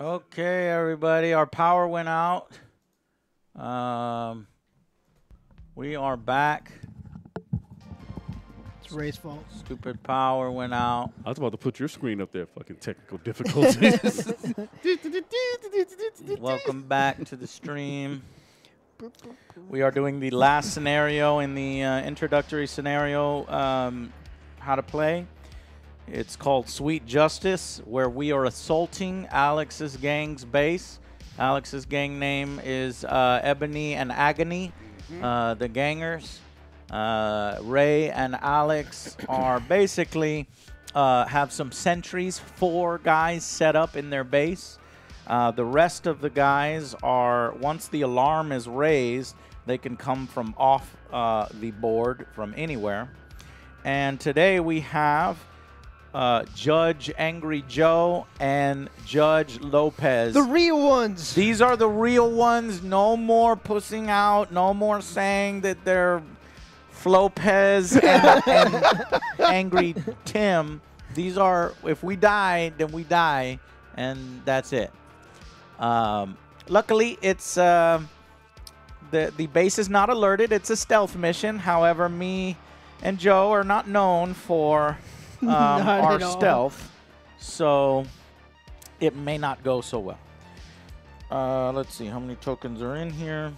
Okay, everybody, our power went out. Um, we are back. It's Ray's fault. Stupid power went out. I was about to put your screen up there. Fucking technical difficulties. Welcome back to the stream. We are doing the last scenario in the uh, introductory scenario, um, how to play. It's called Sweet Justice, where we are assaulting Alex's gang's base. Alex's gang name is uh, Ebony and Agony, uh, the gangers. Uh, Ray and Alex are basically uh, have some sentries, four guys set up in their base. Uh, the rest of the guys are, once the alarm is raised, they can come from off uh, the board from anywhere. And today we have uh, Judge Angry Joe and Judge Lopez. The real ones. These are the real ones. No more pussing out. No more saying that they're Flopez and, and Angry Tim. These are, if we die, then we die, and that's it. Um, luckily, it's uh, the the base is not alerted. It's a stealth mission. However, me and Joe are not known for um, stealth, so it may not go so well. Uh, let's see how many tokens are in here.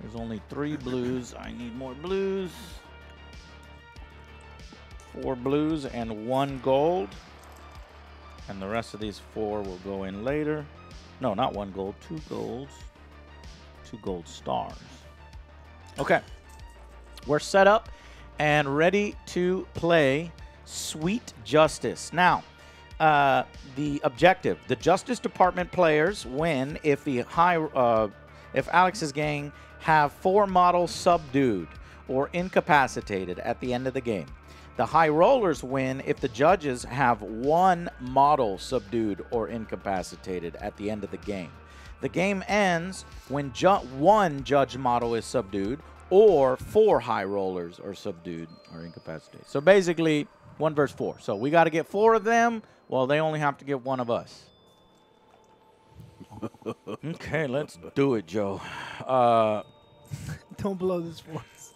There's only three blues. I need more blues. Four blues and one gold. And the rest of these four will go in later. No, not one gold, two golds. Two gold stars. Okay. We're set up and ready to play Sweet Justice. Now, uh, the objective: the Justice Department players win if the high, uh, if Alex's gang have four models subdued or incapacitated at the end of the game. The high rollers win if the judges have one model subdued or incapacitated at the end of the game. The game ends when ju- one judge model is subdued or four high rollers are subdued or incapacitated. So basically, one versus four. So we got to get four of them. Well, they only have to get one of us. okay, let's do it, Joe. Uh, Don't blow this for us.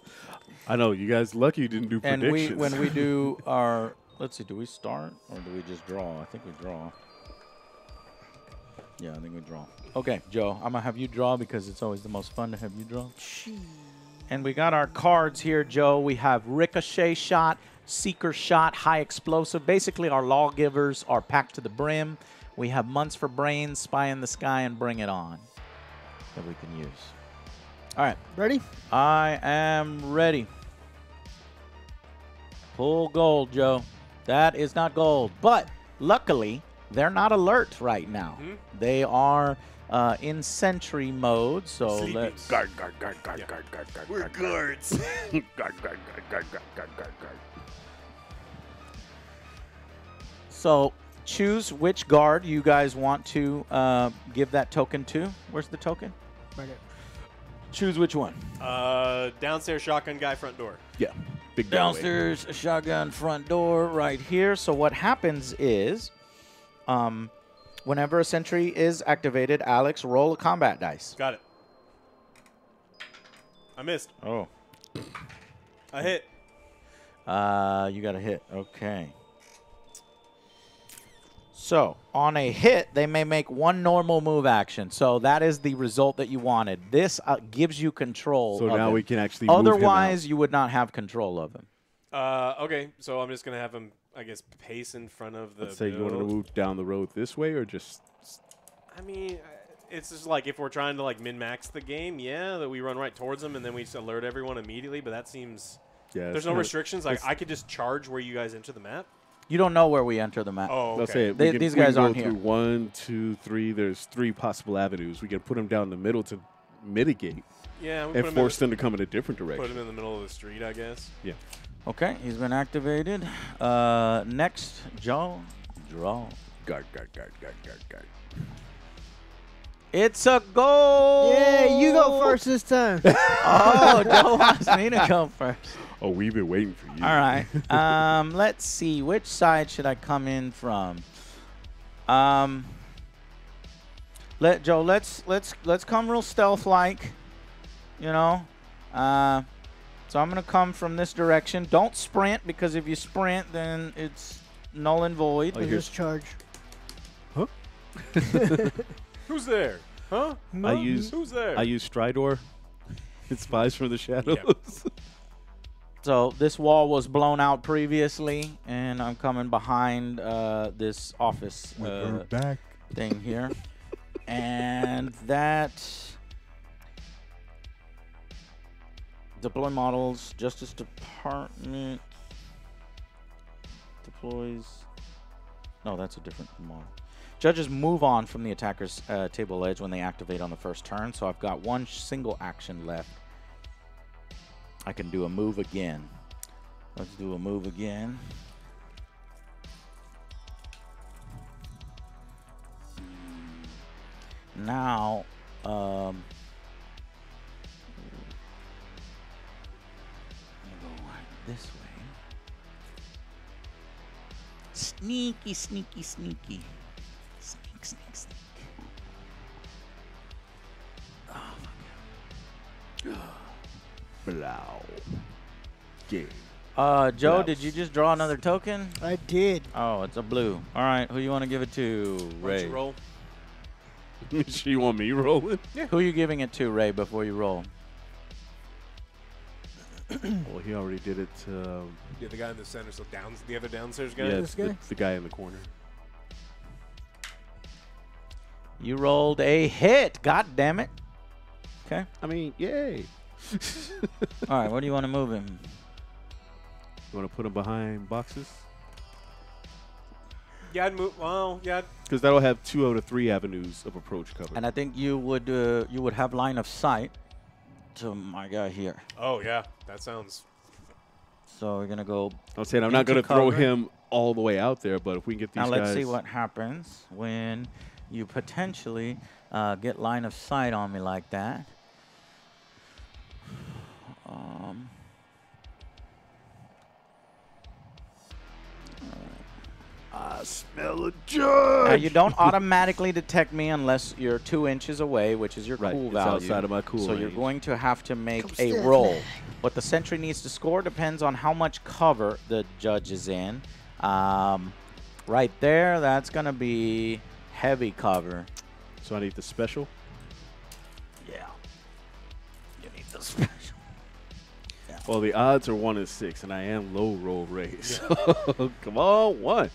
I know you guys lucky you didn't do and we when we do our let's see, do we start or do we just draw? I think we draw. Yeah, I think we draw. Okay, Joe, I'm gonna have you draw because it's always the most fun to have you draw. And we got our cards here, Joe. We have ricochet shot, seeker shot, high explosive. Basically, our lawgivers are packed to the brim. We have months for brains, spy in the sky, and bring it on that we can use. All right. Ready? I am ready. Pull gold, Joe. That is not gold. But luckily, they're not alert right now. They are uh, in sentry mode. So let's. guard, guard, guard, guard, guard, guard, guard. We're guards. guard, guard, guard, guard, guard, guard, guard, So choose which guard you guys want to uh, give that token to. Where's the token? Right here. Choose which one. Uh, downstairs shotgun guy front door. Yeah, big downway. downstairs shotgun front door right here. So what happens is, um, whenever a sentry is activated, Alex roll a combat dice. Got it. I missed. Oh, I hit. uh, you got a hit. Okay. So on a hit, they may make one normal move action. So that is the result that you wanted. This uh, gives you control. So of now him. we can actually. move him. Otherwise, you would not have control of him. Uh, okay, so I'm just gonna have him, I guess, pace in front of the. let's say you want to move down the road this way, or just I mean, uh, it's just like if we're trying to like min max the game, yeah, that we run right towards them and then we just alert everyone immediately. But that seems yeah. there's no restrictions. Like I could just charge where you guys enter the map. You don't know where we enter the map. Oh, okay. Let's say They- can, these guys aren't here. one, two, three. There's three possible avenues. We can put them down the middle to mitigate yeah, we and put him, force them to come in a different direction. put them in the middle of the street, I guess. Yeah. Okay, he's been activated. Uh, next, Joe, draw. Guard, guard, guard, guard, guard, guard. It's a goal. Yeah, you go first this time. Oh, Joe wants me to go first. Oh, we've been waiting for you. All right. Um, let's see. Which side should I come in from? Um, let Joe. Let's let's let's come real stealth like, you know. Uh, so I'm gonna come from this direction. Don't sprint because if you sprint, then it's null and void. Oh, here's- just charge. Who's there? Huh? I use Who's there? I use Stridor. It spies from the shadows. So this wall was blown out previously, and I'm coming behind uh, this office uh, back. thing here, and that deploy models. Justice Department deploys. No, that's a different model. Judges move on from the attacker's uh, table edge when they activate on the first turn, so I've got one single action left. I can do a move again. Let's do a move again. Now, um, this way. Sneaky, sneaky, sneaky. Sneak, sneak, sneak. Blow. Game. Uh, Joe, Blouse. did you just draw another token? I did. Oh, it's a blue. All right, who you want to give it to, Why don't Ray? you roll? Sure you want me rolling? Yeah. Who are you giving it to, Ray, before you roll? Well, he already did it. Um, Yeah, the guy in the center, so down, the other downstairs guy. yeah, this it's the, the guy in the corner. You rolled a hit. God damn it. Okay. I mean, yay. you All right, where do you want to move him? You want to put him behind boxes? Yeah, I'd move. Well, yeah. Because that'll have two out of three avenues of approach covered. And I think you would uh, you would have line of sight to my guy here. Oh, yeah. That sounds. So we're gonna go. I'm saying I'm not going to throw him all the way out there, but if we can get these Now let's see what happens when you potentially uh, get line of sight on me like that. Um, I smell a judge. now you don't automatically detect me unless you're two inches away, which is your Right, cool it's value. outside of my cool So you're going to have to make Come a stiff. roll. What the sentry needs to score depends on how much cover the judge is in. Um, right there, that's going to be heavy cover. So I need the special. Yeah. You need the special. Well, the odds are one in six, and I am low roll race. So come on, one.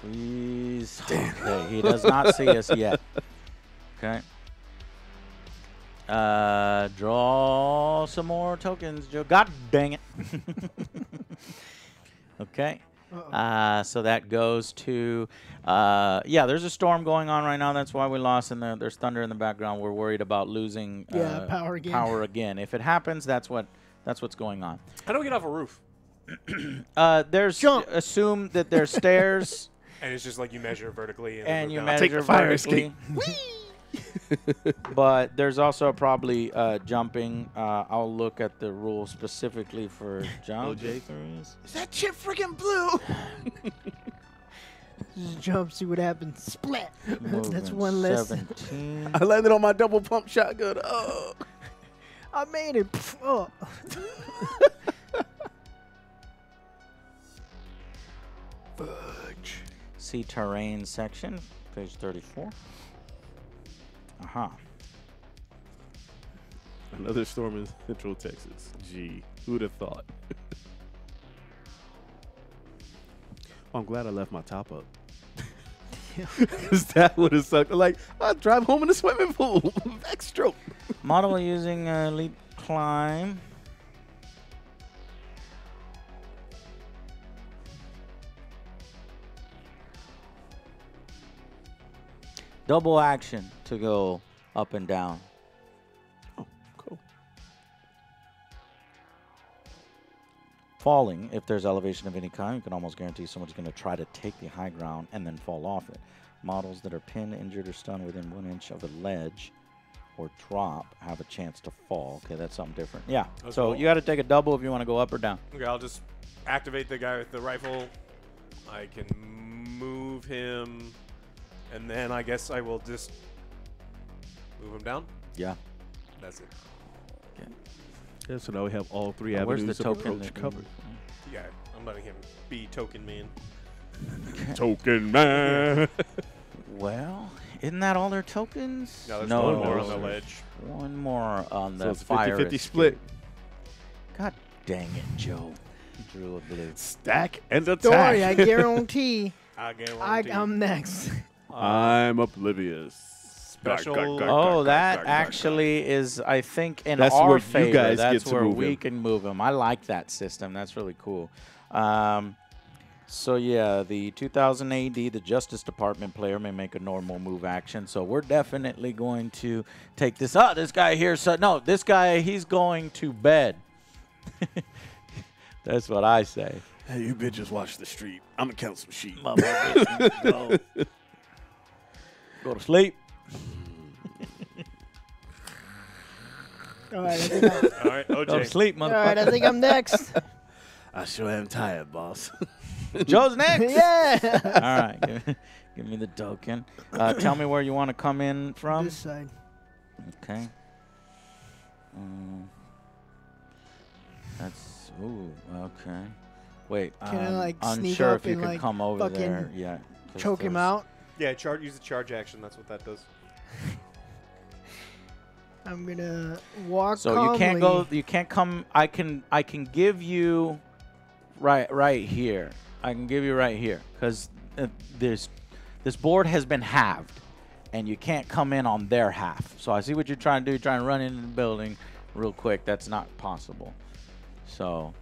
Please. Okay, he does not see us yet. Okay. Uh, draw some more tokens, Joe. God dang it. okay. Uh-oh. Uh, so that goes to, uh, yeah. There's a storm going on right now. That's why we lost, and the, there's thunder in the background. We're worried about losing uh, Yeah, power again. Power again. If it happens, that's what that's what's going on. How do we get off a roof? Uh, there's Jump. assume that there's stairs. And it's just like you measure vertically. And, and you down. measure take the fire vertically. but there's also probably uh, jumping. Uh, I'll look at the rule specifically for jump. OJ? if there is. Is that chip freaking blue? Just jump, see what happens. Splat. That's one less. I landed on my double pump shotgun. Oh. I made it. Oh. Fudge. See terrain section, page 34. Aha. Another storm in Central Texas. Gee, who'd have thought? I'm glad I left my top up. Because that would have sucked. Like, I'd drive home in a swimming pool. Backstroke. Model using uh, leap climb. Double action to go up and down. Falling, if there's elevation of any kind, you can almost guarantee someone's going to try to take the high ground and then fall off it. Models that are pinned, injured, or stunned within one inch of a ledge or drop have a chance to fall. Okay, that's something different. Yeah. That's so cool. you got to take a double if you want to go up or down. Okay, I'll just activate the guy with the rifle. I can move him, and then I guess I will just Move him down. Yeah. That's it. Yeah, so now we have all three Now, avenues Where's the of token? approach covered. Yeah, I'm letting him be token man. Token man. Well, isn't that all their tokens? No, there's no, one more on the ledge. One more on the so it's a fire 50-50 split. God dang it, Joe. Drew a blue. Stack and attack. Story, I guarantee. I I, guarantee. I'm next. I'm oblivious. Special- Oh, gark, that actually is, I think, in That's our where you favor. guys get That's to where move we him. can move him. I like that system. That's really cool. Um, so yeah, the 2000 AD, the Justice Department player may make a normal move action. So we're definitely going to take this. Oh, this guy here. So no, this guy he's going to bed. That's what I say. Hey, you bitches watch the street. I'm gonna count some sheep. Go. Go to sleep. All right, I think I'm, All right, Go to OJ. sleep, all right, I motherfucker. think I'm next. I sure am tired, boss. Joe's next. yeah. All right, give, give me the token. Uh, tell me where you want to come in from. this side. Okay. Um, that's ooh okay. Wait, Can I, um, like, sneak unsure up if you and, could like, come over fucking there. Yeah. 'cause Choke him there's- out. Yeah, charge. Use the charge action. That's what that does. I'm gonna walk. So you can't go. You can't come. I can. I can give you, right, right here. I can give you right here because uh, this, this board has been halved, and you can't come in on their half. So I see what you're trying to do. You're trying to run into the building real quick. That's not possible. So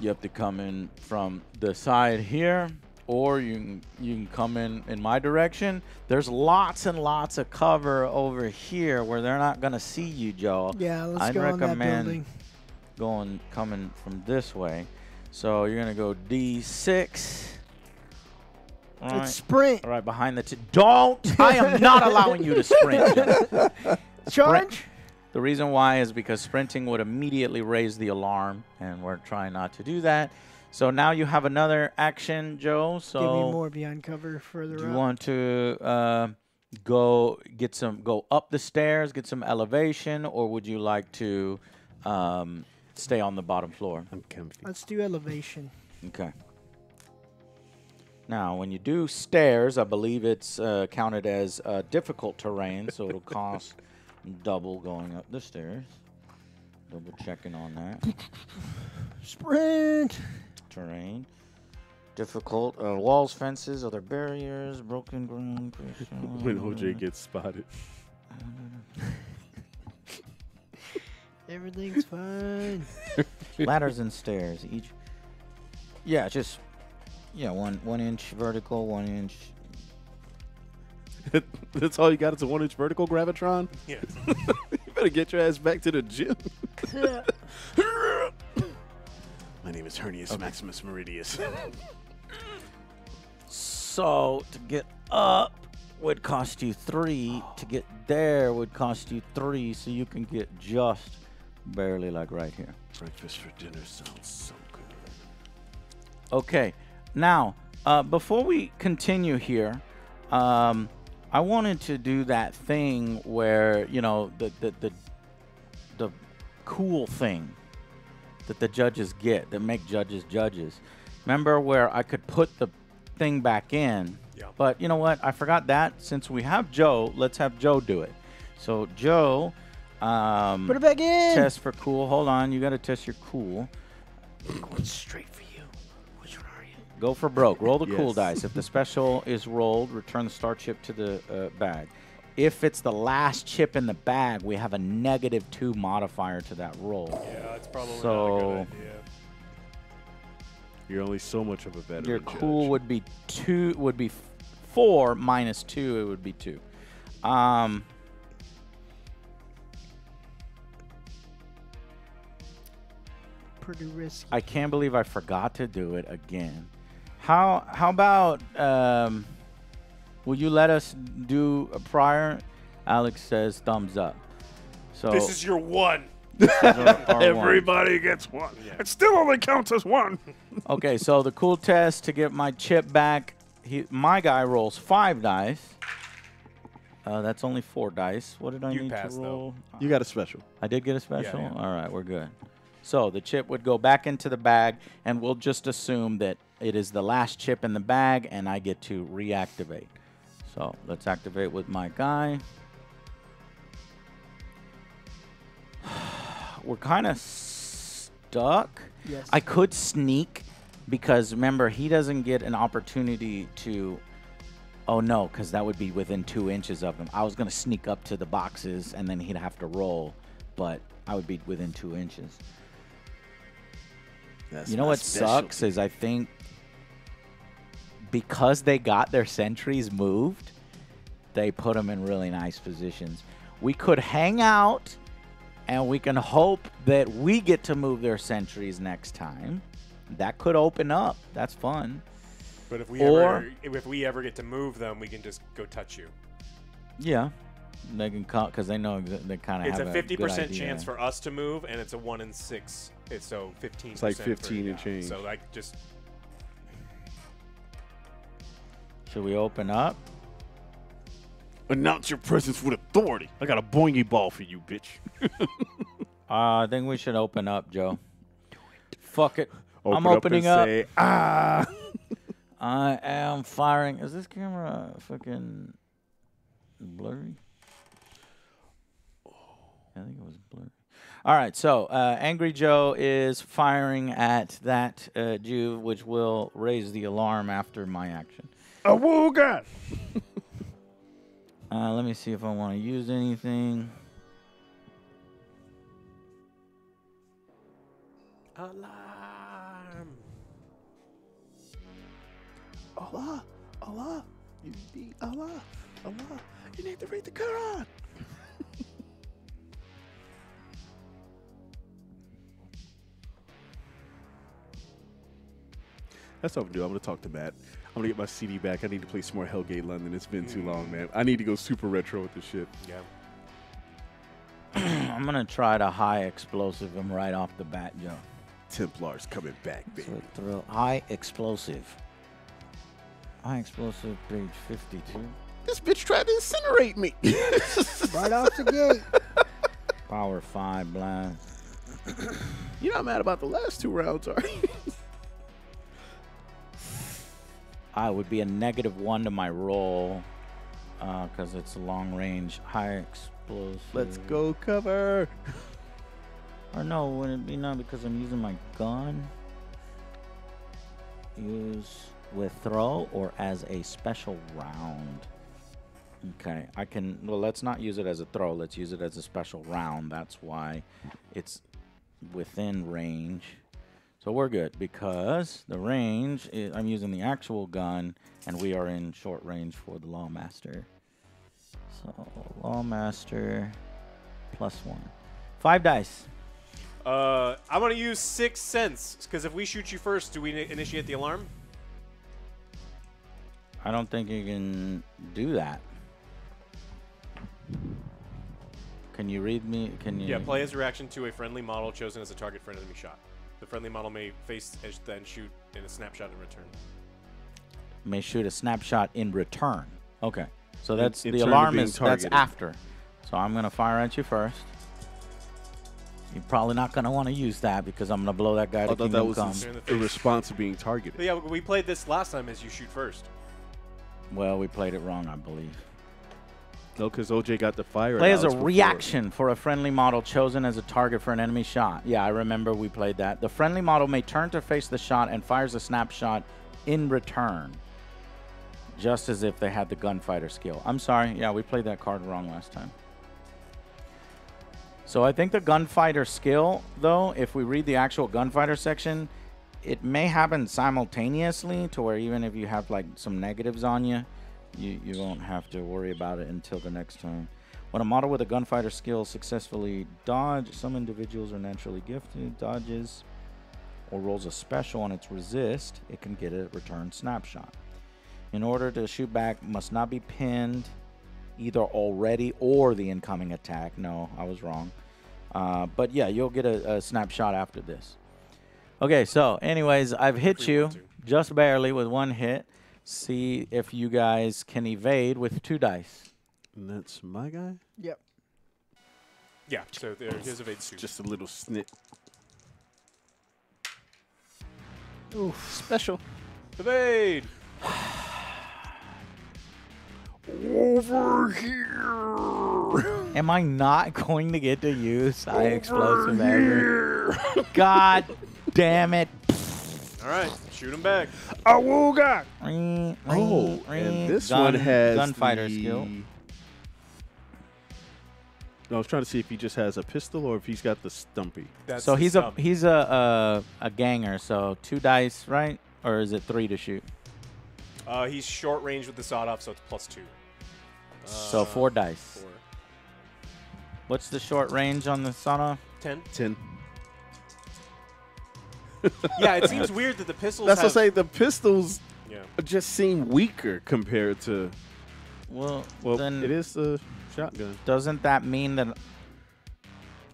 you have to come in from the side here, or you can you can come in in my direction. There's lots and lots of cover over here where they're not gonna see you, Joe. Yeah, let's I'd go on that recommend building. going coming from this way. So you're gonna go D6. All right. It's sprint. All right, behind the. T- Don't! I am not allowing you to sprint. Charge. The reason why is because sprinting would immediately raise the alarm, and we're trying not to do that. So now you have another action, Joe. So Give me more behind cover further do you up. want to uh, go get some, go up the stairs, get some elevation, or would you like to um, stay on the bottom floor? I'm comfy. Let's do elevation. Okay. Now, when you do stairs, I believe it's uh, counted as uh, difficult terrain, so it'll cost double going up the stairs. Double checking on that Sprint. Terrain. Difficult uh, walls, fences, other barriers, broken ground. When OJ gets spotted. Everything's fine. ladders and stairs each. Yeah, just yeah, one one inch vertical, one inch. That's all you got It's a one inch vertical gravitron? Yeah. you better get your ass back to the gym. My name is Hernius Maximus Meridius. So to get up would cost you three. To get there would cost you three, so you can get just barely like right here. Breakfast for dinner sounds so good. Okay, now uh, before we continue here, um, I wanted to do that thing where you know the the the, the cool thing that the judges get that make judges judges. Remember where I could put the thing back in? Yeah. But you know what? I forgot that. Since we have Joe, let's have Joe do it. So Joe, um, Put it back in. test for cool. Hold on, you got to test your cool. Going straight for you. Which one are you? Go for broke. Roll the cool dice. If the special is rolled, return the star chip to the uh, bag. If it's the last chip in the bag, we have a negative two modifier to that roll. Yeah, it's probably not a So- good idea. You're only so much of a veteran. Your judge. cool would be two. Would be four minus two. It would be two. Um, Pretty risky. I can't believe I forgot to do it again. How how about um, will you let us do a prior? Alex says thumbs up. So This is your one. Everybody gets one. It still only counts as one. okay. So the cool test to get my chip back. He, my guy rolls five dice. Uh, that's only four dice. What did I You need passed, to though. roll? You got a special. I did get a special? yeah. All right, we're good. So the chip would go back into the bag, and we'll just assume that it is the last chip in the bag, and I get to reactivate. So let's activate with my guy. We're kind of stuck. Yes. I could sneak because remember, he doesn't get an opportunity to. Oh no, because that would be within two inches of him. I was going to sneak up to the boxes and then he'd have to roll, but I would be within two inches. That's you know what specialty. sucks is I think because they got their sentries moved, they put them in really nice positions. We could hang out and we can hope that we get to move their sentries next time. That could open up. That's fun. But if we Or- ever if we ever get to move them, we can just go touch you. Yeah. They can call because they know exa- they kind of It's have a fifty percent chance for us to move, and it's a one in six. It's so fifteen. It's like 15 and change. So like just Should we open up? Announce your presence with authority. I got a boingy ball for you, bitch. Uh, I think we should open up, Joe. Fuck it. I'm Open up opening up. Say, ah. I am firing. Is this camera fucking blurry? I think it was blurry. All right, so uh, Angry Joe is firing at that uh, Jew, which will raise the alarm after my action. A woo god. Uh, let me see if I want to use anything. alarm. Allah, Allah, you be Allah, Allah. You need to read the Quran. That's what I'm doing. I'm gonna talk to Matt. I'm gonna get my CD back. I need to play some more Hellgate London. It's been too long, man. I need to go super retro with this shit. Yeah. I'm gonna try to high explosive him right off the bat, Joe. Templars coming back, baby. So thrill high explosive. High explosive, page 52. This bitch tried to incinerate me. right off the gate. Power five blast. You're not mad about the last two rounds, are you? I would be a negative one to my roll because uh, it's a long range high explosive. Let's go cover. Or no, would it be not because I'm using my gun? Use with throw or as a special round. Okay, I can. Well, let's not use it as a throw. Let's use it as a special round. That's why it's within range. So we're good because the range. Is, I'm using the actual gun, and we are in short range for the Lawmaster. So Lawmaster plus one, five dice. Uh, I'm gonna use six cents because if we shoot you first, do we initiate the alarm? I don't think you can do that. Can you read me? Can you? Yeah. Player's reaction to a friendly model chosen as a target for an enemy shot. The friendly model may face and then shoot in a snapshot in return. May shoot a snapshot in return. Okay, so that's in the alarm is targeted. that's after. So I'm gonna fire at you first. You're probably not gonna want to use that because I'm gonna blow that guy I to thought that Kingdom was Come. his- In the a response to being But targeted. yeah, we played this last time as you shoot first. Well, we played it wrong, I believe. No, because OJ got the fire. Play as a before. reaction for a friendly model chosen as a target for an enemy shot. Yeah, I remember we played that. The friendly model may turn to face the shot and fires a snapshot in return, just as if they had the gunfighter skill. I'm sorry. Yeah, we played that card wrong last time. So I think the gunfighter skill, though, if we read the actual gunfighter section, it may happen simultaneously to where even if you have like some negatives on you, you, you won't have to worry about it until the next turn. When a model with a gunfighter skill successfully dodge, some individuals are naturally gifted, dodges, or rolls a special on its resist, it can get a return snapshot. In order to shoot back, must not be pinned either already or the incoming attack. No, I was wrong. Uh, but yeah, you'll get a, a snapshot after this. Okay, so anyways, I've hit you just barely with one hit. See if you guys can evade with two dice. And that's my guy. Yep. Yeah. So there, his evade two. Just a little snip. Oof. Special. evade. Over here. Am I not going to get to use high explosive ever? God damn it. All right. Shoot him back. Awooga. Oh, ring, ring. and this Gun- one has gunfighter the- skill. No, I was trying to see if he just has a pistol or if he's got the stumpy. That's So the he's a he's a, a a ganger. So two dice, right? Or is it three to shoot? Uh, he's short range with the sawed off, so it's plus two. so Uh, four dice. Four. What's the short range on the sawed off? Ten. Ten. Yeah, it seems weird that the pistols. That's what I say. The pistols Yeah. just seem weaker compared to. Well, Well, then it is a shotgun. doesn't that mean that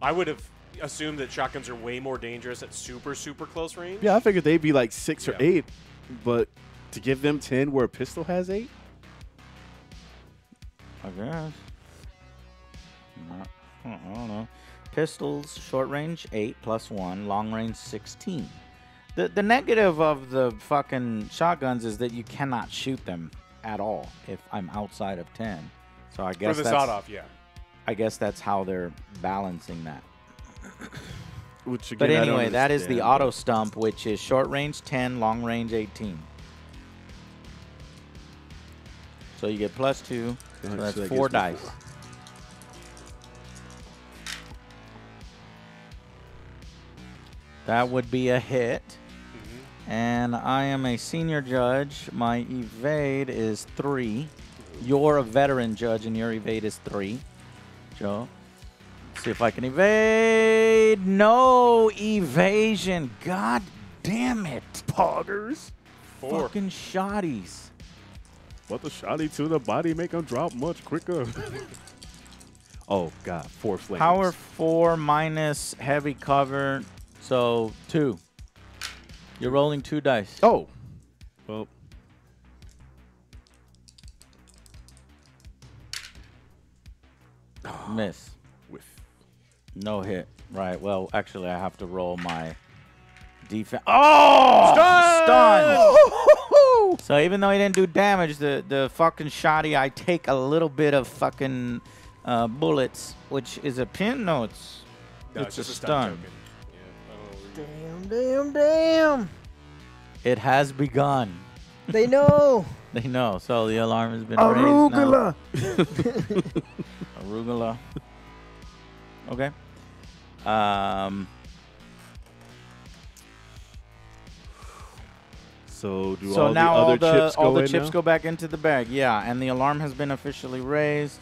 I would have assumed that shotguns are way more dangerous at super super close range. Yeah, I figured they'd be like six or eight, but to give them ten where a pistol has eight, I guess. Not, I don't know. Pistols, short range, 8 plus 1, long range, 16. The, the negative of the fucking shotguns is that you cannot shoot them at all if I'm outside of 10. So I guess For guess the that's, sawed off, yeah. I guess that's how they're balancing that. which again, But I don't anyway, that is the understand, auto stump, which is short range 10, long range 18. So you get plus 2, so So that's that 4 gives me dice. That would be a hit. Mm-hmm. And I am a senior judge. My evade is three. You're a veteran judge, and your evade is three. Joe. See if I can evade. No evasion. God damn it. Poggers. Four. Fucking shotties. But the shotty to the body make them drop much quicker. oh God, four flames. Power four minus heavy cover. So two. You're rolling two dice. Oh, well, Miss. with No hit. Right. Well, actually, I have to roll my defense. Oh! Stun! Stun! So even though he didn't do damage, the the fucking shotty, I take a little bit of fucking uh, bullets, which is a pin. No, it's No, it's, it's a just stun. token. Damn, damn, damn. It has begun. They know. They know. So the alarm has been raised now. Arugula. Okay. Um. So do so all now the all the chips all go the in chips now? go back into the bag. Yeah, and the alarm has been officially raised.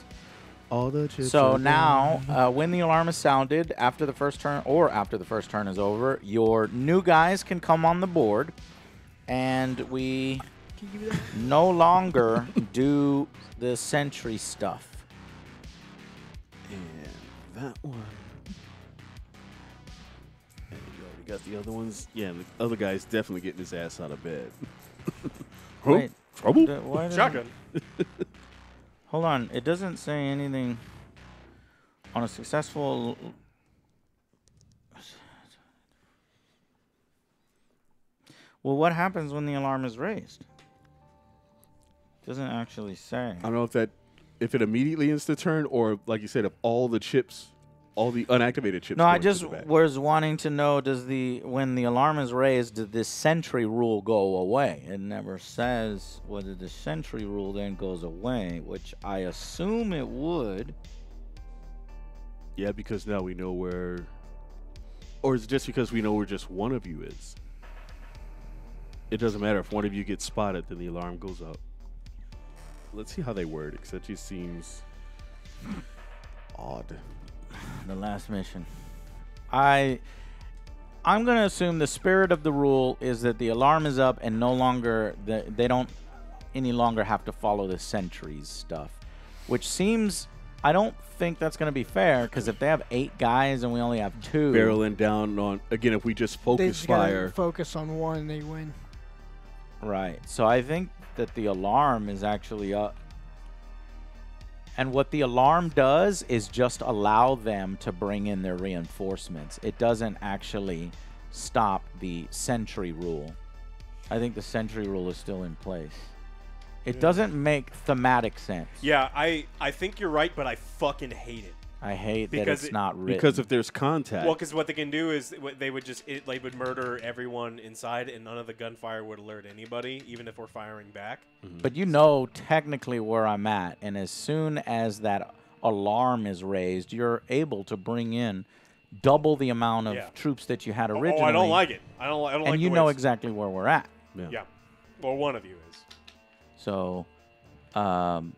All the chips. So are now, uh, when the alarm is sounded after the first turn, or after the first turn is over, your new guys can come on the board, and we Can you give me that? no longer do the sentry stuff. and that one. And you already got the other ones. Yeah, and the other guy's definitely getting his ass out of bed. Huh? Wait, trouble? d- why Shotgun. Hold on, it doesn't say anything on a successful. Well, what happens when the alarm is raised? Doesn't actually say. I don't know if that, if it immediately the turn, or like you said, if all the chips, all the unactivated chips. No, I just was wanting to know: Does the when the alarm is raised, does this sentry rule go away? It never says whether the sentry rule then goes away, which I assume it would. Yeah, because now we know where, or is it just because we know where just one of you is? It doesn't matter if one of you gets spotted, then the alarm goes up. Let's see how they word it, because that just seems odd. The last mission. I I'm gonna assume the spirit of the rule is that the alarm is up and no longer the, they don't any longer have to follow the sentries stuff, which seems I don't think that's gonna be fair because if they have eight guys and we only have two, Barreling down on again. If we just They focus just fire, focus on one, they win. right? So I think that the alarm is actually up. And what the alarm does is just allow them to bring in their reinforcements. It doesn't actually stop the sentry rule. I think the sentry rule is still in place. It doesn't make thematic sense. Yeah, I I think you're right, but I fucking hate it. I hate that Because it's it- not written. Because if there's contact, Well, because what they can do is what they would just it, they would murder everyone inside, and none of the gunfire would alert anybody, even if we're firing back. But you know technically where I'm at, and as soon as that alarm is raised, you're able to bring in double the amount of Yeah. troops that you had originally. Oh, originally. I don't like it. I don't. li- I don't And like. you know exactly where we're at. yeah. Yeah. Well, one of you is. So, um,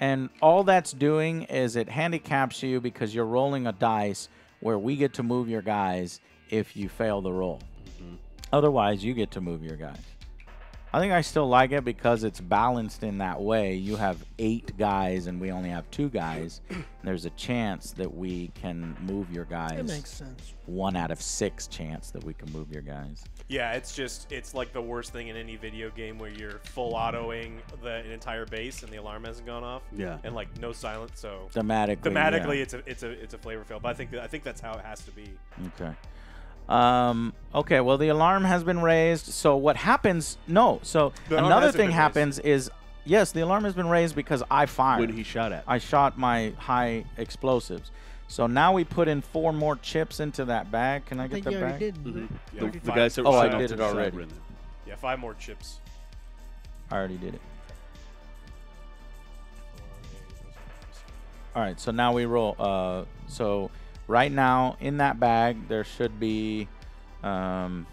and all that's doing is it handicaps you because you're rolling a dice where we get to move your guys if you fail the roll. Mm-hmm. Otherwise, you get to move your guys. I think I still like it because it's balanced in that way. You have eight guys and we only have two guys. There's a chance that we can move your guys. That makes sense. One out of six chance that we can move your guys. Yeah, it's just it's like the worst thing in any video game where you're full autoing the an entire base and the alarm hasn't gone off. Yeah. And like no silence, so Thematically, thematically yeah. it's a it's a it's a flavor fail. But I think I think that's how it has to be. Okay. Um, okay, well, the alarm has been raised. So what happens? No. So The another thing been happens is yes, the alarm has been raised because I fired. when he shot at. I shot my high explosives. So now we put in four more chips into that bag. Can I, I get think the bag? already did. Mhm. Yeah, the, the five- guys that Oh, I did it already. were in there. Yeah, five more chips. I already did it. All right, so now we roll. Uh, so right now in that bag there should be, um,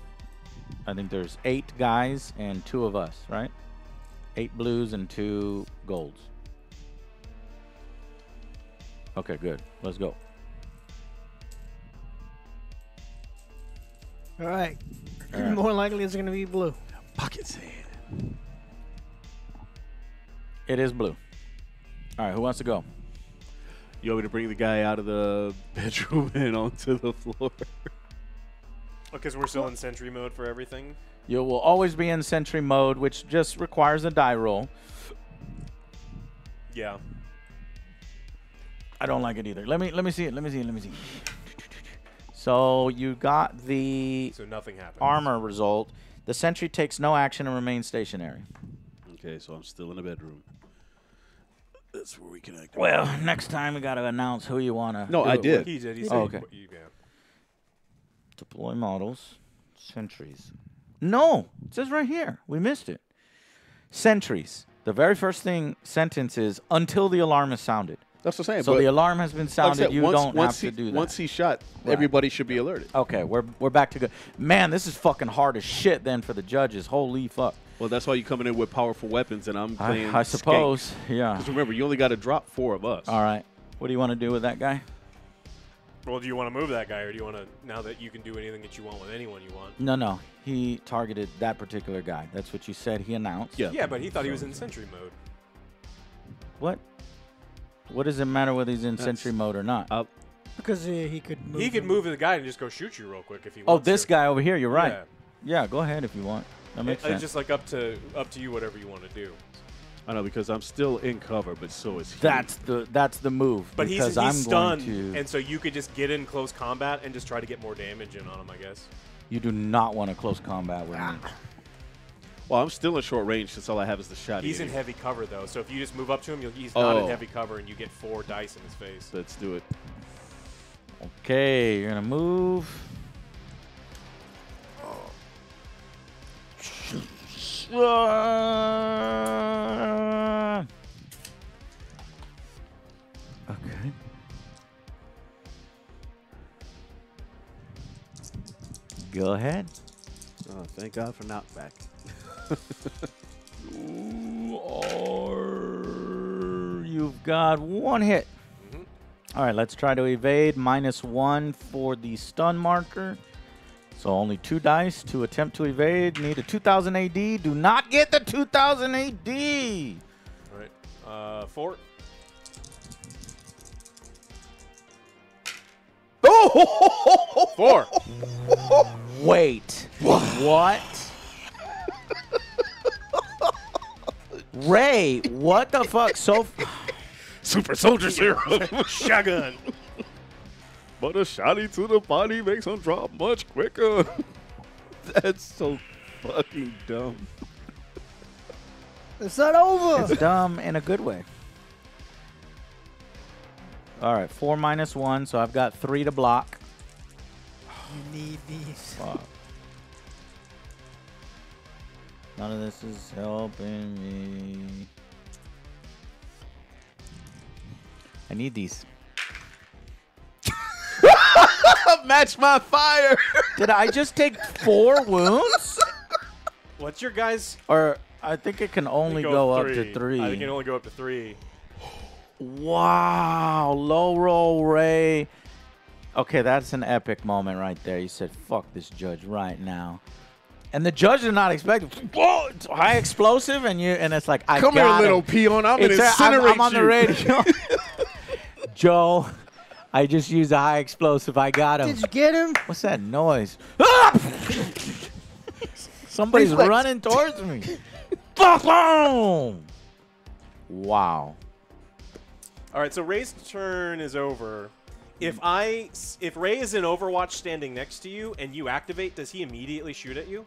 I think there's eight guys and two of us, right? Eight blues and two golds. Okay, good. Let's go. All right. All right. More likely it's going to be blue. Pocket sand. It is blue. All right, who wants to go? You want me to bring the guy out of the bedroom and onto the floor? Oh, because we're still in sentry mode for everything. You will always be in sentry mode, which just requires a die roll. Yeah. I don't like it either. Let me let me see it. Let me see it. Let me see. So you got the So nothing happens. armor result. The sentry takes no action and remains stationary. Okay, so I'm still in the bedroom. That's where we can act. Well, next time we got to announce who you want to. No, I did. He did. He Oh, okay. you- yeah. Deploy models. Sentries. No, it says right here. We missed it. Sentries. The very first thing sentence is until the alarm is sounded. That's what I'm saying. So the alarm has been like sounded. said, you once, don't once have he, to do that. Once he shot, Right. everybody should be alerted. Okay, we're we're back to good. Man, this is fucking hard as shit then for the judges. Holy fuck. Well, that's why you're coming in with powerful weapons, and I'm playing. I, I suppose. Yeah. Because remember, you only got to drop four of us. All right. What do you want to do with that guy? Well, do you want to move that guy, or do you want to now that you can do anything that you want with anyone you want? No, no. He targeted that particular guy. That's what you said. He announced. Yeah. Yeah, but he thought he was in sentry mode. What? What does it matter whether he's in That's- sentry mode or not? Uh, Because uh, he could move. He could him. move the guy and just go shoot you real quick if he oh, this to. guy over here. You're right. Yeah. Yeah. go ahead if you want. That makes It- it's just like up to up to you, whatever you want to do. I know because I'm still in cover, but so is he. that's the that's the move. But he's, because he's I'm stunned, going to. and so you could just get in close combat and just try to get more damage in on him, I guess. you do not want a close combat with me. Ah. Well, I'm still in short range since all I have is the shot. He's in heavy cover though, so if you just move up to him, you'll, he's not in Oh. heavy cover, and you get four dice in his face. Let's do it. Okay, you're gonna move. Okay. Go ahead. Oh, thank God for knockback. Are. You've got one hit. Mm-hmm. All right, let's try to evade. Minus one for the stun marker. So only two dice to attempt to evade. Need a 2000 AD. Do not get the 2000 AD. All right, uh, four. Four. Wait. what? Ray, what the fuck? So. f- Super soldier serum. Shotgun. But a shotty to the body makes him drop much quicker. That's so fucking dumb. It's not over. It's dumb in a good way. All right, four minus one, so I've got three to block. you need these. Fuck. None of this is helping me. I need these. Match my fire. Did I just take four wounds? What's your guys? Or I think it can only go, up to three. I think it can only go up to three. Wow, low roll Ray. Okay, that's an epic moment right there. You said, "Fuck this judge right now," and the judge did not expect. it. Whoa, high explosive, and you and it's like, I Come here, got little him. peon. I'm gonna It's a- I'm, incinerate I'm on you. the radio. Joe, I just used a high explosive. I got him. Did you get him? What's that noise? Ah! Somebody's Reflex. running towards me. Boom! Wow. All right, so Ray's turn is over. If I if Ray is in Overwatch standing next to you and you activate, does he immediately shoot at you?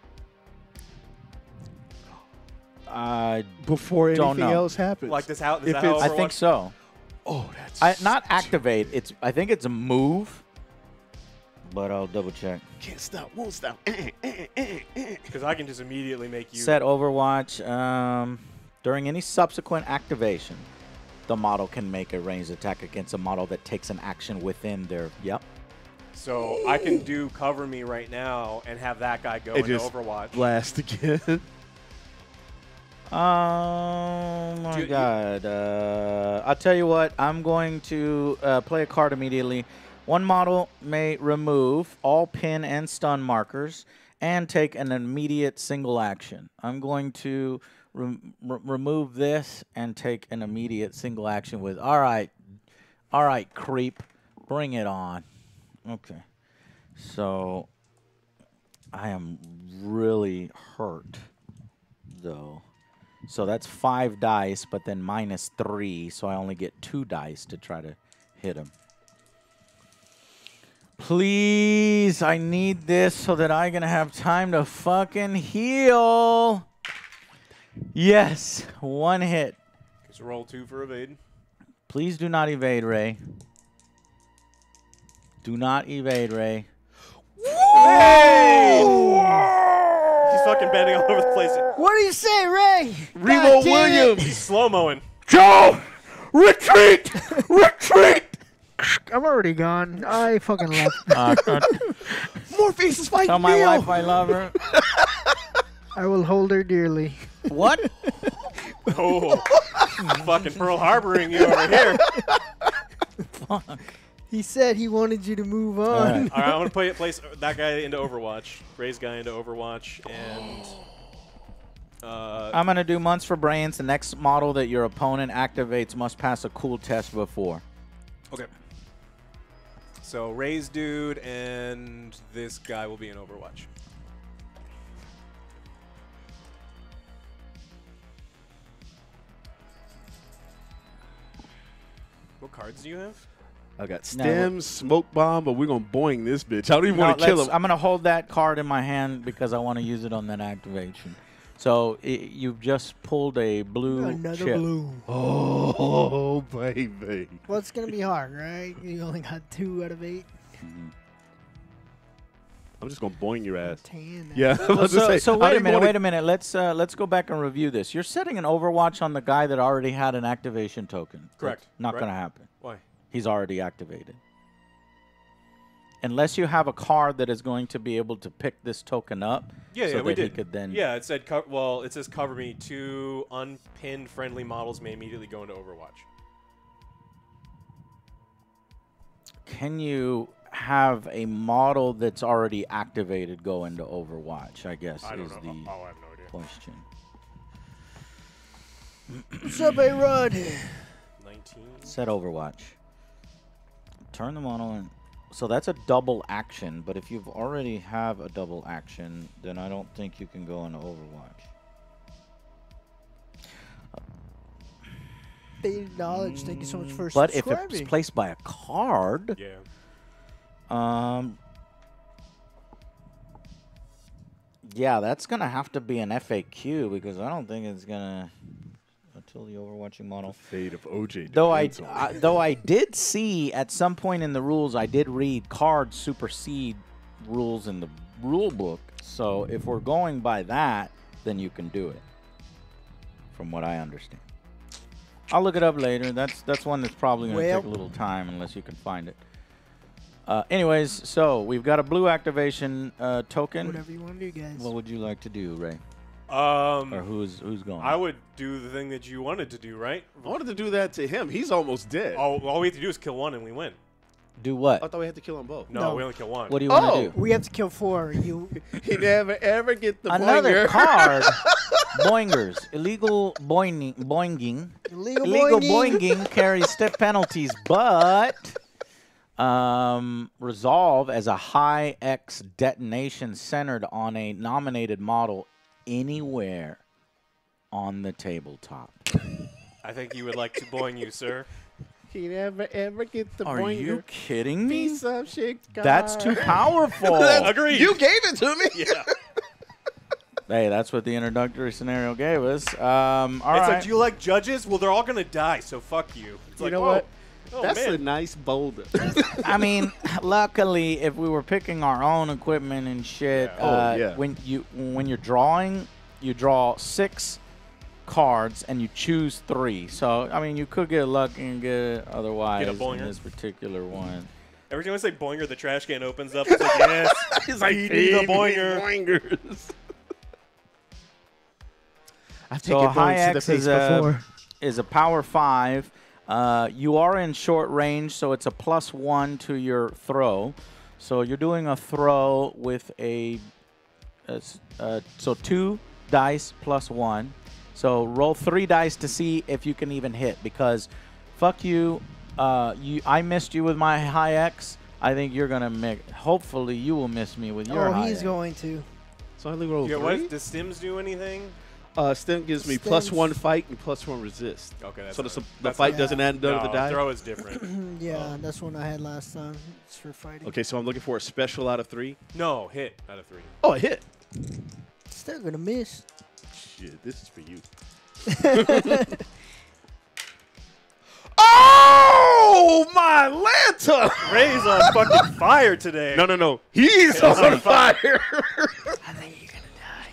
I Before anything know. else happens. Like this? How? Is If that how it's- I think so. Oh, that's I not activate. It's I think it's a move. But I'll double check. Can't stop, won't stop. Eh, eh, eh, because I can just immediately make you. Set Overwatch. Um, during any subsequent activation, the model can make a ranged attack against a model that takes an action within their. Yep. So I can do cover me right now and have that guy go It into just Overwatch. Blast again. Oh my you- god. Uh, I'll tell you what, I'm going to uh, play a card immediately. One model may remove all pin and stun markers and take an immediate single action. I'm going to re- remove this and take an immediate single action with, all right, all right, creep, bring it on. Okay. So I am really hurt, though. So that's five dice, but then minus three, so I only get two dice to try to hit him. Please, I need this so that I can have time to fucking heal. Yes, one hit. Just roll two for evade. Please do not evade, Ray. Do not evade, Ray. He's fucking bending all over the place. What do you say, Ray? Remo God damn it. Williams. Slow mowing. Joe, retreat, retreat. I'm already gone. I fucking left. Uh, uh, Morpheus is fighting tell my Neo. wife I love her. I will hold her dearly. What? Oh, fucking Pearl Harboring you over here. Fuck. He said he wanted you to move on. All right. All right, I'm gonna play place that guy into Overwatch. Ray's guy into Overwatch, and uh, I'm gonna do months for brains. The next model that your opponent activates must pass a cool test before. okay. So Ray's dude and this guy will be in Overwatch. What cards do you have? I got No, stims, smoke bomb, but we're gonna boing this bitch. I don't even No, want to kill him. I'm gonna hold that card in my hand because I want to use it on that activation. So i you've just pulled a blue Another chip. blue. oh, baby. Well, it's gonna be hard, right? You only got two out of eight. I'm just gonna boing your ass. Tan. Yeah. I So, say, so wait a minute, wait a minute. Let's uh, let's go back and review this. You're setting an Overwatch on the guy that already had an activation token. Correct. That's not Right. gonna happen. Why? He's already activated. Unless you have a card that is going to be able to pick this token up, Yeah, so yeah, we that he did. could then. Yeah, it said co- well, it says cover me. Two unpinned friendly models may immediately go into Overwatch. Can you have a model that's already activated go into Overwatch? I guess I is know. the Oh, I have no idea. question. What's up, A Rod? 19. Set Overwatch. Turn the model in. So that's a double action, but if you've already have a double action, then I don't think you can go into Overwatch. Faded knowledge. Thank you so much for But if it's placed by a card, Yeah. um, yeah, that's gonna have to be an FAQ because I don't think it's gonna until the overwatching model. Fate of OJ. Though I, I though I did see at some point in the rules, I did read cards supersede rules in the rule book. So if we're going by that, then you can do it. From what I understand, I'll look it up later. That's that's one that's probably going to Well- take a little time unless you can find it. Uh, anyways, so we've got a blue activation uh, token. Whatever you want to do, guys. What would you like to do, Ray? Um, Or who's who's going? I would do the thing that you wanted to do, right? I wanted to do that to him. He's almost dead. All, all we have to do is kill one and we win. do what? I thought we had to kill them both. No, No. we only kill one. What do you want to Oh! do? we have to kill four. You He never ever get the Another boinger. card. Boingers. Illegal boing, boinging. illegal, Illegal boinging. boinging carries stiff penalties, but um, resolve as a high X detonation centered on a nominated model anywhere on the tabletop. I think you would like to boing you, sir. He never ever gets the Are boinger. you kidding me? Piece of shit. That's too powerful. Agreed. You gave it to me. yeah. hey, that's what the introductory scenario gave us. Um, all it's right. like, do you like judges? Well, they're all gonna die, so fuck you. It's You like, know whoa. what? Oh, That's man. a nice boulder. I mean, luckily, if we were picking our own equipment and shit, Yeah. Oh, uh, yeah. when you when you're drawing, you draw six cards and you choose three. So I mean, you could get lucky and get it otherwise in this particular one. Every time I say boinger, the trash can opens up. It's like, yes, He's like, feed the boinger. boingers. I've So taken high bones to the X face is a before. is a power five. Uh, you are in short range, so it's a plus one to your throw. So you're doing a throw with a uh, so two dice plus one. So roll three dice to see if you can even hit because, fuck you, uh, you I missed you with my high X. I think you're gonna make. Hopefully, you will miss me with your Oh, high he's X. going to. So I only roll Yeah, three. what, does Stims do anything? Uh, stim gives me plus Stims. one fight and plus one resist. Okay, that's so not- the, the fight not- doesn't add under no, the die. throw is different. yeah, that's one I had last time. It's for fighting. Okay, so I'm looking for a special out of three. no, hit out of three. Oh, a hit. Still gonna miss. Shit, this is for you. oh my Lanta! Ray's on fucking fire today. No, no, no. He's Yeah, on fire.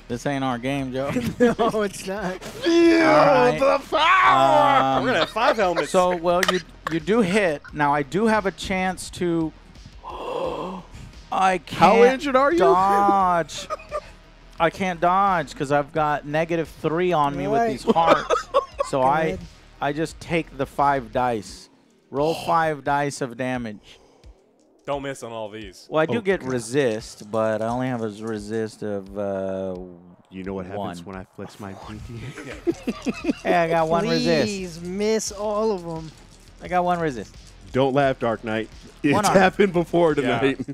I think you're This ain't our game, Joe. no, it's not. Feel Alright. the power. Um, We're gonna have five helmets. So well, you you do hit. Now I do have a chance to. I can't. How injured are you? Dodge. I can't dodge because I've got negative three on me with these hearts. so Go I ahead. I just take the five dice. Roll five dice of damage. Don't miss on all these. Well, I do Oh, get God. resist, but I only have a resist of. Uh, You know what happens One. when I flex my pinky? hey, I got one resist. Please miss all of them. I got one resist. Don't laugh, Dark Knight. It's One on. happened before tonight. Hey,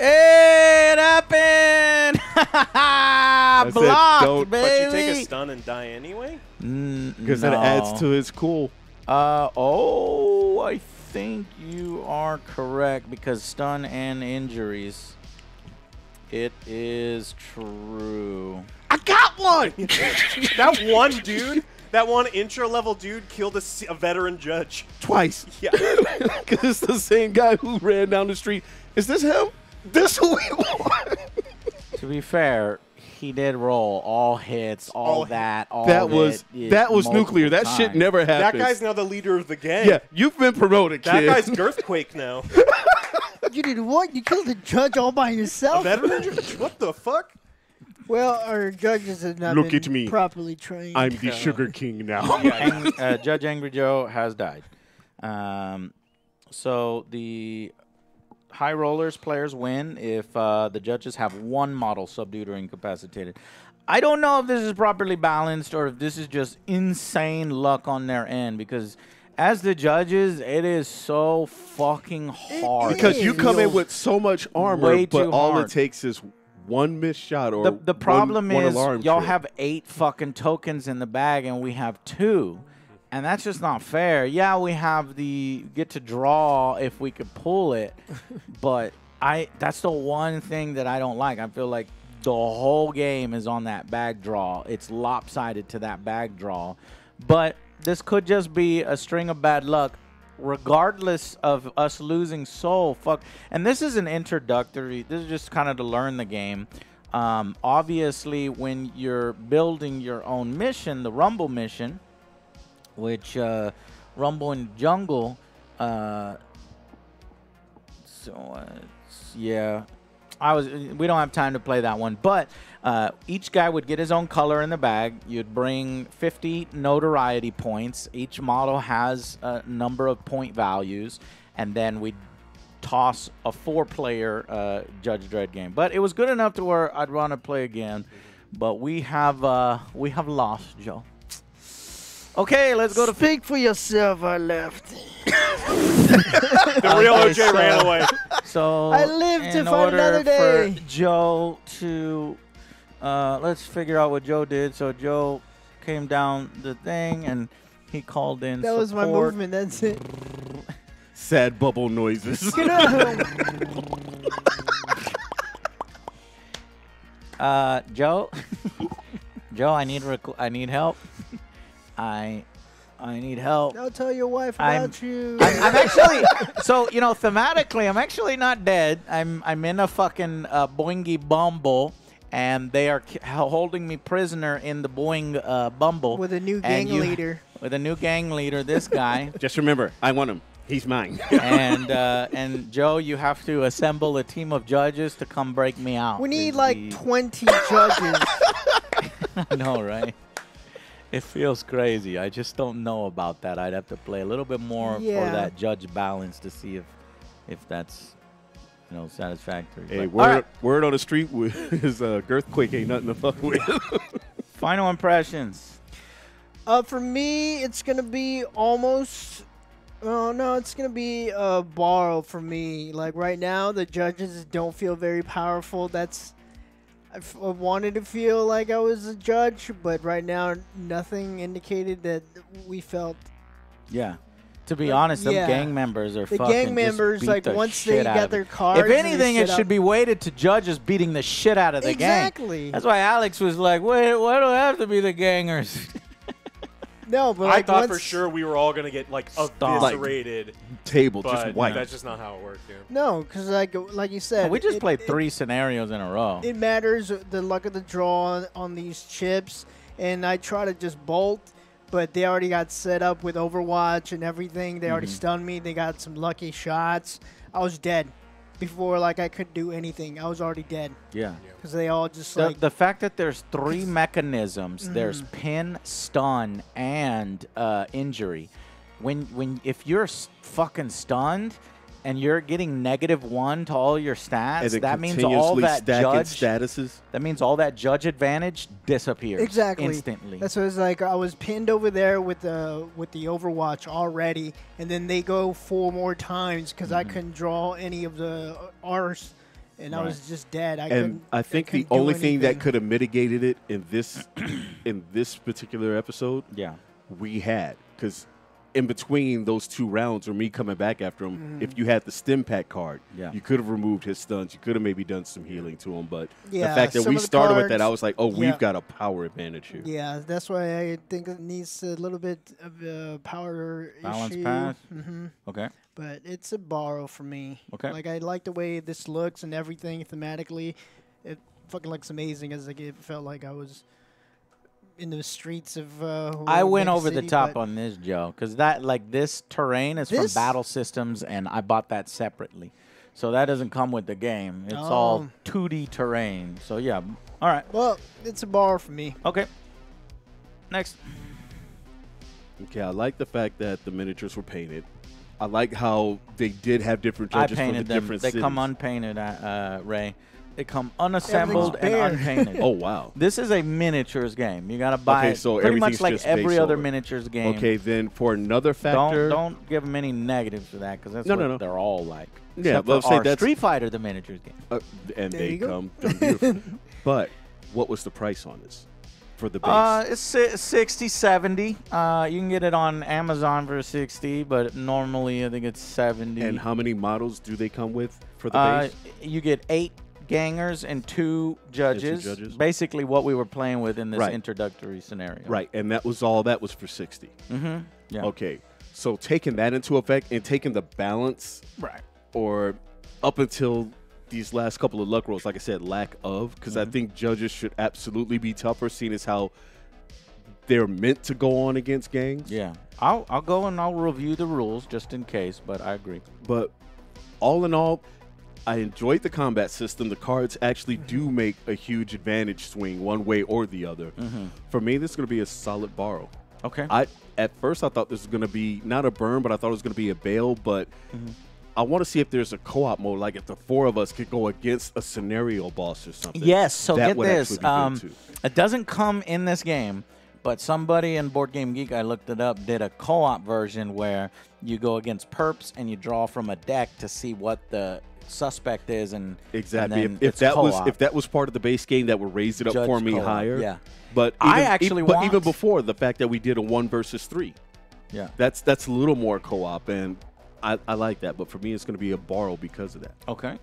it happened! said, Blocked, don't- But you take a stun and die anyway. Because that adds to his cool. Uh oh, I think you are correct because stun and injuries. It is true. I got one! that one dude, that one intro level dude, killed a veteran judge. Twice. Yeah. Because it's the same guy who ran down the street. Is this him? This who we want? To be fair, he did roll all hits, all, All that, all that was hit, that was multiple nuclear. That shit never happened. That guy's now the leader of the gang. yeah, you've been promoted, That kid. guy's Girthquake now. You did what? You killed the judge all by A yourself? veteran judge? What the fuck? Well, our judges have not Look been at me. properly trained. I'm the Sugar King now. Ang- uh, Judge Angry Joe has died. Um, so the high rollers players win if uh, the judges have one model subdued or incapacitated. I don't know if this is properly balanced or if this is just insane luck on their end because as the judges, it is so fucking hard. because you come in with so much armor, way but all hard. it takes is one missed shot or the, the problem one is alarm y'all trip. have eight fucking tokens in the bag and we have two and that's just not fair. Yeah we have the get to draw if we could pull it but i that's the one thing that i don't like. I feel like the whole game is on that bag draw. It's lopsided to that bag draw. But this could just be a string of bad luck regardless of us losing soul. Fuck. And this is an introductory this is just kind of to learn the game. Um, obviously when you're building your own mission the rumble mission which uh, rumble and jungle uh, so uh, yeah I was. We don't have time to play that one, but uh, each guy would get his own color in the bag. You'd bring 50 notoriety points. Each model has a number of point values, and then we would toss a four-player uh, Judge Dredd game. But it was good enough to where I'd want to play again. But we have uh, we have lost, Joe. Okay, let's go to Speak for yourself. I left. The real Okay, OJ so- ran away. So I live to find another day. For Joe to uh, let's figure out what Joe did. So Joe came down the thing and he called in. That was my support. movement. That's it. sad bubble noises. Uh, Joe, Joe, I need rec- I need help. I I need help. I'll tell your wife I'm- about you. I'm, I'm actually so you know thematically I'm actually not dead. I'm I'm in a fucking uh, Boingy Bumble, and they are ki- holding me prisoner in the Boing uh, Bumble with a new and gang you- leader. With a new gang leader, this guy, Just remember, I want him. He's mine. and uh, and Joe, you have to assemble a team of judges to come break me out. We need is like the- 20 judges. I know, right? It feels crazy. I just don't know about that. I'd have to play a little bit more Yeah. for that judge balance to see if if that's you know satisfactory. hey, But- word, All right, word on the street with his uh, Girthquake ain't nothing to fuck with. final impressions. Uh, for me, it's gonna be almost. Oh no, it's gonna be a borrow for me. Like right now, the judges don't feel very powerful. That's. I f- I wanted to feel like I was a judge, but right now, nothing indicated that we felt. Yeah. To be Like, honest, them gang members are The fucking gang members, like the once they got their it. cards, If anything, it should up- be weighted to judges beating the shit out of the gang. exactly. That's why Alex was like, "Wait, why do I have to be the gangers?" No, but I like thought for sure we were all gonna get like Stomped. eviscerated, Table but just white. that's just not how it worked. Yeah. No, because like like you said, we just it- played it- three scenarios in a row. it matters the luck of the draw on, on these chips and i try to just bolt but they already got set up with overwatch and everything they already Mhm. stunned me they got some lucky shots i was dead before like i could do anything i was already dead yeah. because they all just The, like the fact that there's three mechanisms, there's Mhm. pin, stun, and uh, injury. When when if you're fucking stunned and you're getting negative one to all your stats, and then that means all that judge statuses. that means all that judge advantage disappears Exactly. instantly. that's what it's like i was pinned over there with the with the overwatch already and then they go four more times because i Mhm. couldn't draw any of the r's and i was just dead i and couldn't I think the couldn't only thing that could have mitigated it in this in this particular episode yeah. we had because in between those two rounds or me coming back after him, Mhm. if you had the stim pack card, Yeah. you could have removed his stuns. You could have maybe done some healing to him. But Yeah, the fact that we of the started with that, I was like, oh, yeah. we've got a power advantage here. Yeah, that's why I think it needs a little bit of a power Balance issue. pass? hmm Okay. But it's a borrow for me. Okay. Like I like the way this looks and everything thematically. It fucking looks amazing. As like it felt like I was in the streets of. Uh, I went Mega over the top on this, Joe, because that like this terrain is This- from Battle Systems, and I bought that separately, so that doesn't come with the game. It's all Oh. 2D terrain. So yeah, all right, Well, it's a bar for me. okay. Next, Okay, I like the fact that the miniatures were painted. I like how they did have different I judges from the painted them. different They cities. come unpainted, uh, uh, Ray. They come unassembled and unpainted. Oh wow. This is a miniatures game. You got to buy Okay, so it so pretty much like every other over. miniatures game. Okay, then for another Don't factor, don't give them any negatives for that because that's No, what no, no. they're all like. Yeah, Except well, for say our that's- Street Fighter, the miniatures game. uh, and There they you go. come but what was the price on this for the base? Uh, it's si- 60, 70. Uh, you can get it on Amazon for 60, but normally I think it's 70. and how many models do they come with for the uh, base? you get eight gangers and two judges. judges. Basically, what we were playing with in this Right. introductory scenario. Right, and that was all. That was for sixty. Mm-hmm. Yeah. Okay, so taking that into effect and taking the balance, Right. or up until these last couple of luck rolls, like I said, lack of, because Mm-hmm. I think judges should absolutely be tougher, seeing as how they're meant to go on against gangs. Yeah. I'll I'll go and I'll review the rules just in case, but I agree. But all in all, I enjoyed the combat system. The cards actually do mm-hmm. make a huge advantage swing one way or the other. Mm-hmm. For me, this is going to be a solid borrow. Okay. I at first I thought this was going to be not a burn, but I thought it was going to be a bail. But mm-hmm. I want to see if there's a co-op mode, like if the four of us could go against a scenario boss or something. Yes, so that get this. actually be good, Um, it doesn't come in this game, but somebody in Board Game Geek, I looked it up, did a co-op version where you go against perps and you draw from a deck to see what the suspect is, and Exactly. And if if that was co-op. if that was part of the base game, that would raise it up Judge for me co-op, higher. yeah. But I even, actually e- but even before the fact that we did a one versus three, yeah. that's that's a little more co-op, and I, I like that. But for me, it's going to be a borrow because of that. Okay.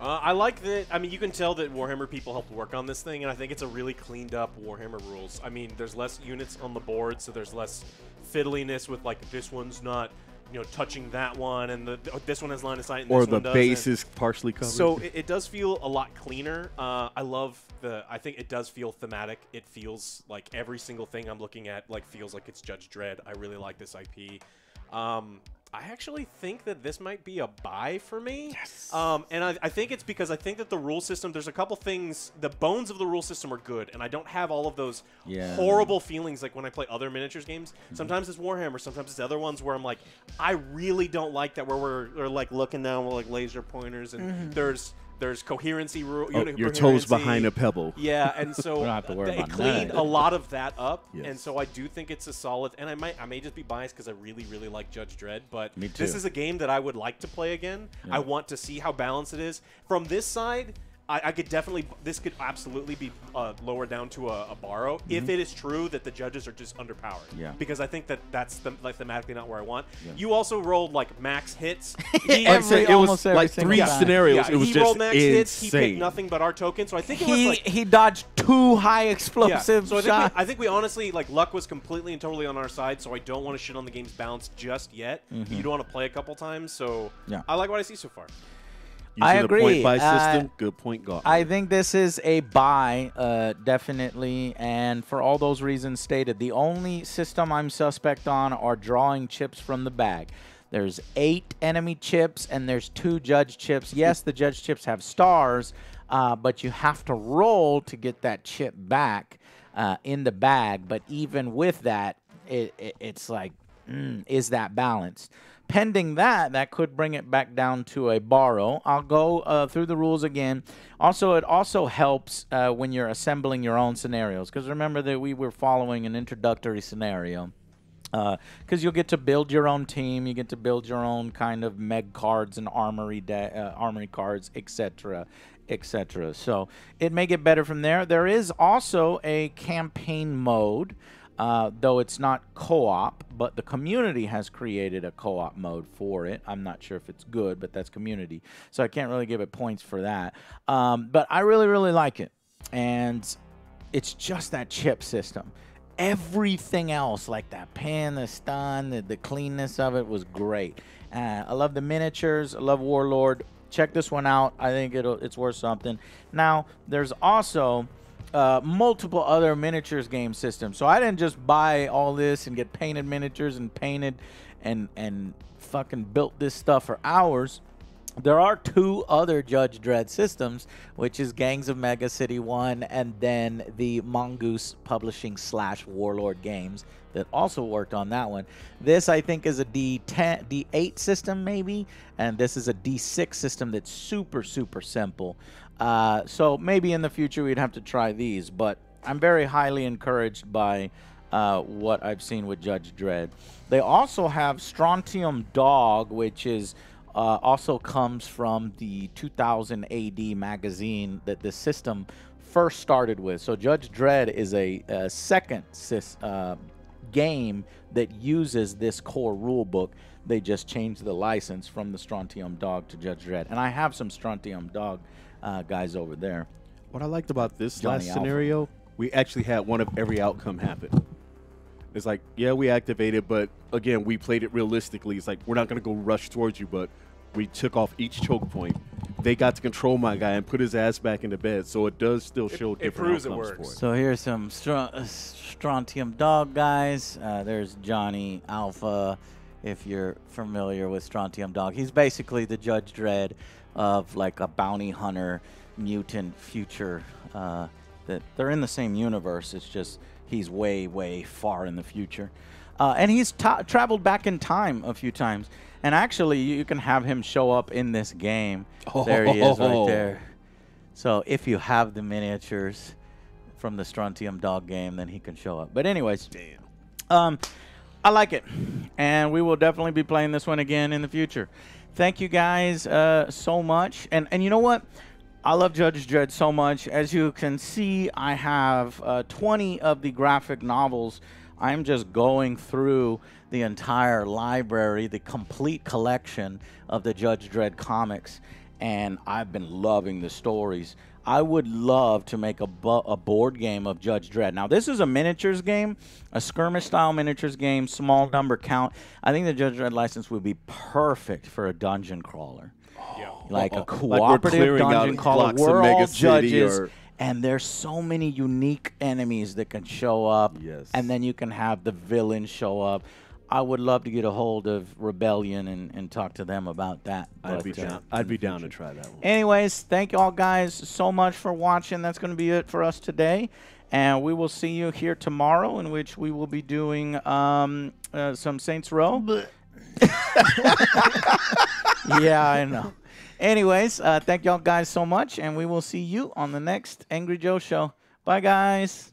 Uh, I like that. I mean, you can tell that Warhammer people helped work on this thing, and I think it's a really cleaned up Warhammer rules. I mean, there's less units on the board, so there's less fiddliness with like this one's not, you know, touching that one, and the oh, this one has line of sight, and Or the base is partially covered. So it, it does feel a lot cleaner. Uh, I love the. I think it does feel thematic. It feels like every single thing I'm looking at like feels like it's Judge Dredd. I really like this IP. Um, I actually think that this might be a buy for me. Yes. Um, and I, I think it's because I think that the rule system. There's a couple things. The bones of the rule system are good, and I don't have all of those Yeah. horrible feelings like when I play other miniatures games. Sometimes it's Warhammer. Sometimes it's other ones where I'm like, I really don't like that. Where we're, we're like looking down with like laser pointers, and there's there's coherency rule. Oh, your toes behind a pebble. Yeah, and so We don't have to worry they cleaned that. a lot of that up, and so I do think it's a solid. And I might, I may just be biased because I really, really like Judge Dredd, but this is a game that I would like to play again. I want to see how balanced it is from this side. I, I could definitely, this could absolutely be uh, lowered down to a, a borrow if it is true that the judges are just underpowered. Mm-hmm. Yeah. because I think that that's the, like thematically not where I want. You also rolled like max hits. He- Every- said, it was every like single three time. scenarios. yeah, it was he just rolled max insane. hits. He picked nothing but our tokens. So I think it was He like he dodged two high yeah. explosive So I think, shots. we, I think we honestly like luck was completely and totally on our side. So I don't want to shit on the game's balance just yet. You don't want to play a couple times. So Mm-hmm. Yeah. I like what I see so far. Using I agree. point buy Uh, good point guard. I think this is a buy, uh, definitely, and for all those reasons stated. The only system I'm suspect on are drawing chips from the bag. There's eight enemy chips and there's two judge chips. Yes, the judge chips have stars, uh, but you have to roll to get that chip back uh, in the bag. But even with that, it, it, it's like, mm, is that balanced? Pending that, that could bring it back down to a borrow. I'll go uh, through the rules again. Also, it also helps uh, when you're assembling your own scenarios because remember that we were following an introductory scenario because you'll get to build your own team, you get to build your own kind of meg cards and armory uh, armory cards, etc., etc. So it may get better from there. There is also a campaign mode. Uh, though it's not co-op, but the community has created a co-op mode for it. I'm not sure if it's good, but that's community, so I can't really give it points for that. Um, but I really, really like it, and it's just that chip system. Everything else, like that pan, the stun, the, the cleanness of it was great. Uh, I love the miniatures. I love Warlord. Check this one out. I think it'll it's worth something. Now, there's also uh, multiple other miniatures game systems. So I didn't just buy all this and get painted miniatures and painted and and fucking built this stuff for hours. There are two other Judge Dredd systems, which is Gangs of Mega City 1 and then the Mongoose Publishing slash Warlord Games that also worked on that one. This, I think, is a D10, D8 system, maybe, and this is a D6 system that's super, super simple. Uh, so maybe in the future we'd have to try these, but I'm very highly encouraged by uh, what I've seen with Judge Dredd. They also have Strontium Dog, which is uh, also comes from the 2000 AD magazine that the system first started with. So Judge Dredd is a, a second sys, uh, game that uses this core rule book. They just changed the license from the Strontium Dog to Judge Dredd. And I have some Strontium Dog uh, guys over there. What I liked about this Johnny last Alpha. scenario, we actually had one of every outcome happen. It's like, yeah, we activated, but again, we played it realistically. It's like we're not gonna go rush towards you, but we took off each choke point. They got to control my guy and put his ass back into bed, so it does still show it different proves it outcomes works. for it. So here's some stro- uh, Strontium Dog guys. Uh, there's Johnny Alpha, if you're familiar with Strontium Dog. He's basically the Judge Dredd of like a bounty hunter mutant future. Uh, that they're in the same universe. It's just he's way, way far in the future. Uh, and he's traveled back in time a few times. And actually, you can have him show up in this game. Oh. There he is right Oh. there. So if you have the miniatures from the Strontium Dog game, then he can show up. But anyways, um, I like it, and we will definitely be playing this one again in the future. Thank you guys uh, so much, and and you know what? I love Judge Dredd so much. As you can see, I have uh, 20 of the graphic novels. I'm just going through the entire library, the complete collection of the Judge Dredd comics, and I've been loving the stories. I would love to make a, bu- a board game of Judge Dredd. Now, this is a miniatures game, a skirmish style miniatures game, small number count. I think the Judge Dredd license would be perfect for a dungeon crawler Yeah. like a uh, cooperative clearing out dungeon crawler. We're all judges, or- and there's so many unique enemies that can show up. Yes. and then you can have the villain show up. I would love to get a hold of Rebellion and, and talk to them about that. I'd be uh, down. I'd be down to try that one. Anyways, thank you all guys so much for watching. That's going to be it for us today. And we will see you here tomorrow, in which we will be doing um, uh, some Saints Row. yeah, I know. Anyways, uh, thank y'all guys so much, and we will see you on the next Angry Joe show. Bye, guys.